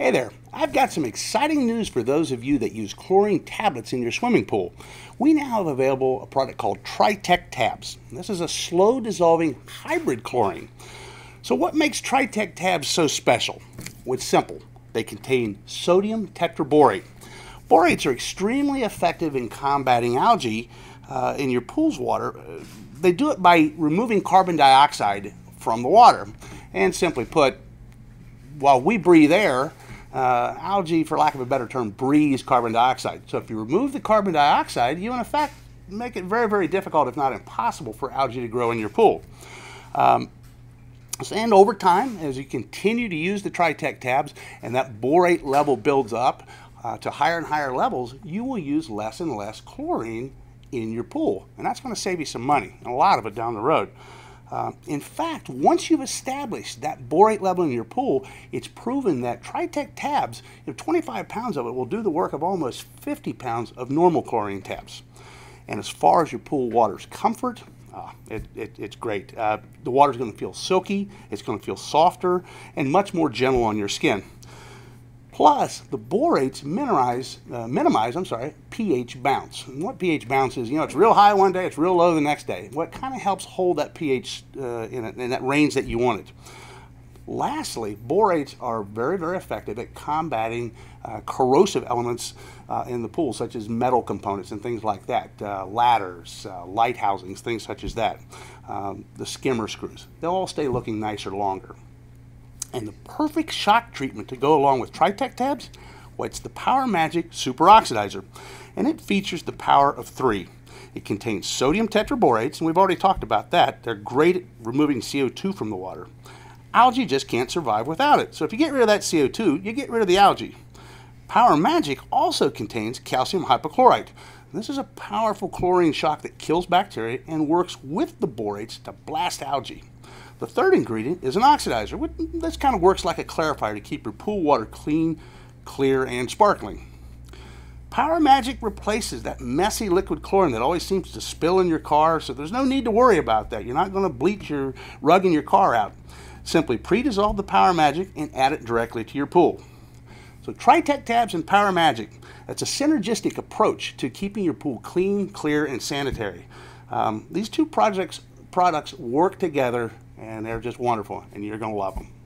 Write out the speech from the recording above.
Hey there, I've got some exciting news for those of you that use chlorine tablets in your swimming pool. We now have available a product called Tritech Tabs. This is a slow dissolving hybrid chlorine. So what makes Tritech Tabs so special? Well, it's simple. They contain sodium tetraborate. Borates are extremely effective in combating algae uh, in your pool's water. They do it by removing carbon dioxide from the water. And simply put, while we breathe air, uh, algae, for lack of a better term, breathes carbon dioxide. So if you remove the carbon dioxide, you in effect make it very, very difficult, if not impossible, for algae to grow in your pool. Um, and over time, as you continue to use the Tritech tabs and that borate level builds up uh, to higher and higher levels, you will use less and less chlorine in your pool. And that's going to save you some money, and a lot of it down the road. Uh, in fact, once you've established that borate level in your pool, it's proven that Tritech tabs, you know, 25 pounds of it will do the work of almost 50 pounds of normal chlorine tabs. And as far as your pool water's comfort, uh, it, it, it's great. Uh, the water's going to feel silky, it's going to feel softer, and much more gentle on your skin. Plus, the borates minimize, uh, minimize, I'm sorry, pH bounce. And what pH bounce is, you know, it's real high one day, it's real low the next day. What kind of helps hold that pH uh, in, a, in that range that you want it. Lastly, borates are very, very effective at combating uh, corrosive elements uh, in the pool, such as metal components and things like that, uh, ladders, uh, light housings, things such as that, um, the skimmer screws. They'll all stay looking nicer longer. And the perfect shock treatment to go along with Tritech tabs, well, it's the Power Magic Super Oxidizer. And it features the power of three. It contains sodium tetraborates, and we've already talked about that. They're great at removing CO2 from the water. Algae just can't survive without it. So if you get rid of that CO2, you get rid of the algae. Power Magic also contains calcium hypochlorite. This is a powerful chlorine shock that kills bacteria and works with the borates to blast algae. The third ingredient is an oxidizer. This kind of works like a clarifier to keep your pool water clean, clear, and sparkling. Power Magic replaces that messy liquid chlorine that always seems to spill in your car, so there's no need to worry about that. You're not going to bleach your rug in your car out. Simply pre-dissolve the Power Magic and add it directly to your pool. So Tritech Tabs and Power Magic, that's a synergistic approach to keeping your pool clean, clear, and sanitary. Um, these two projects products work together and they're just wonderful and you're going to love them.